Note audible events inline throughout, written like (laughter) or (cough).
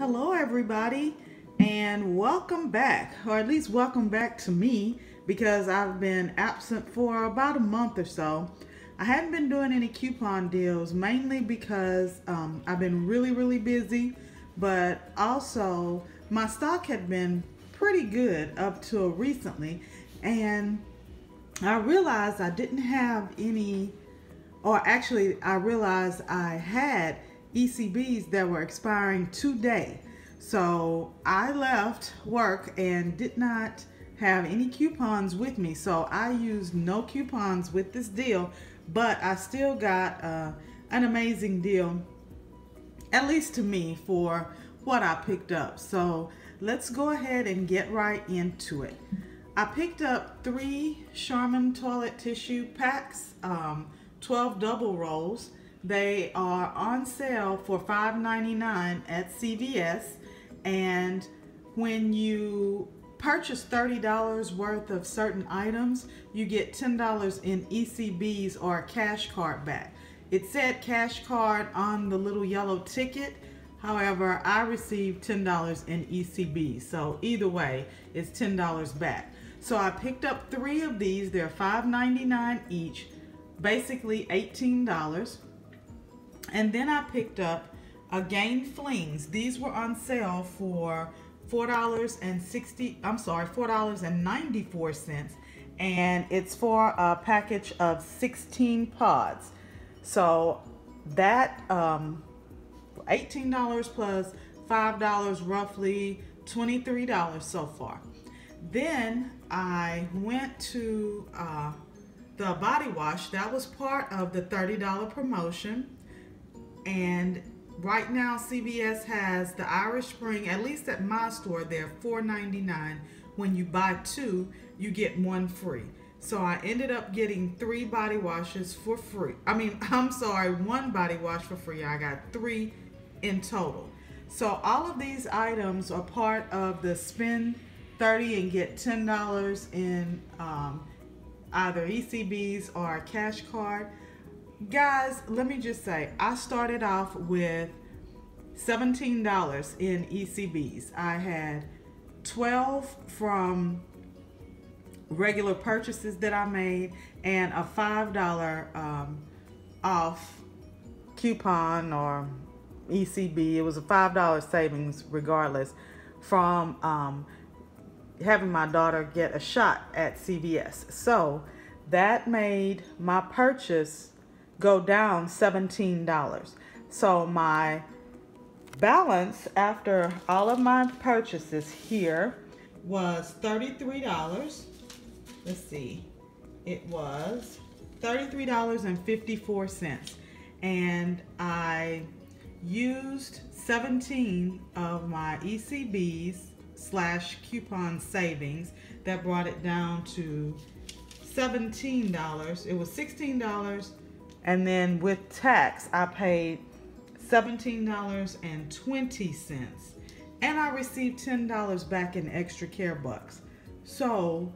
Hello, everybody, and welcome back, or at least welcome back to me because I've been absent for about a month or so. I hadn't been doing any coupon deals mainly because um, I've been really, really busy, but also my stock had been pretty good up till recently, and I realized I didn't have any, or actually, I realized I had ECBs that were expiring today. So I left work and did not have any coupons with me. So I used no coupons with this deal, but I still got uh, an amazing deal, at least to me, for what I picked up. So let's go ahead and get right into it. I picked up three Charmin toilet tissue packs, um, 12 double rolls. They are on sale for $5.99 at CVS. And when you purchase $30 worth of certain items, you get $10 in ECBs or cash card back. It said cash card on the little yellow ticket. However, I received $10 in ECB. So either way, it's $10 back. So I picked up three of these. They're $5.99 each, basically $18. And then I picked up again Flings. These were on sale for $4.60, I'm sorry, $4.94. And it's for a package of 16 pods. So that um, $18 plus $5 roughly $23 so far. Then I went to uh, the body wash. That was part of the $30 promotion. And right now CVS has the Irish Spring, at least at my store, they're $4.99. When you buy two, you get one free. So I ended up getting three body washes for free. I mean, (laughs) I'm sorry, one body wash for free. I got three in total. So all of these items are part of the spend 30 and get $10 in um, either ECBs or cash card. Guys, let me just say, I started off with $17 in ECBs. I had 12 from regular purchases that I made and a $5 um, off coupon or ECB. It was a $5 savings regardless from um, having my daughter get a shot at CVS. So that made my purchase go down $17. So my balance after all of my purchases here was $33. Let's see. It was $33.54 and I used 17 of my ECBs slash coupon savings that brought it down to $17. It was $16 and then with tax, I paid $17.20. And I received $10 back in extra care bucks. So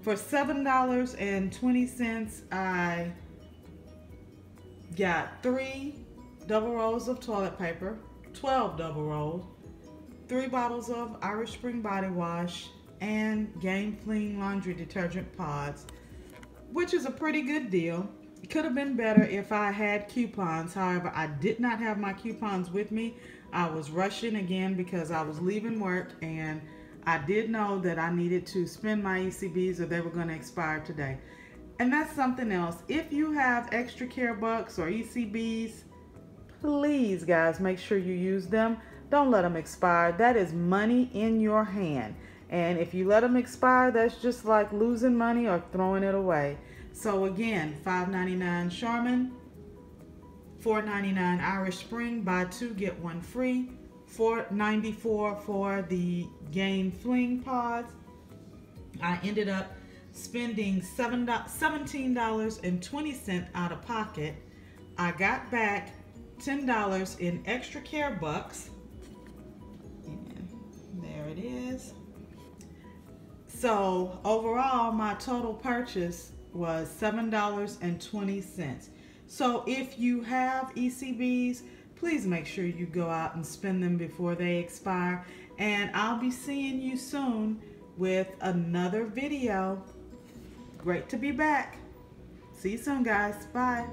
for $7.20, I got three double rolls of toilet paper, 12 double rolls, three bottles of Irish Spring Body Wash, and Gain Clean Laundry Detergent Pods, which is a pretty good deal. It could have been better if I had coupons. However, I did not have my coupons with me. I was rushing again because I was leaving work and I did know that I needed to spend my ECBs or they were going to expire today. And that's something else. If you have extra care bucks or ECBs, please guys make sure you use them. Don't let them expire. That is money in your hand. And if you let them expire, that's just like losing money or throwing it away. So again, $5.99 Charmin, $4.99 Irish Spring, buy two, get one free. $4.94 for the Gain Fling pods. I ended up spending $17.20 out of pocket. I got back $10 in extra care bucks. And there it is. So overall, my total purchase was $7.20. So if you have ECBs, please make sure you go out and spend them before they expire. And I'll be seeing you soon with another video. Great to be back. See you soon, guys. Bye.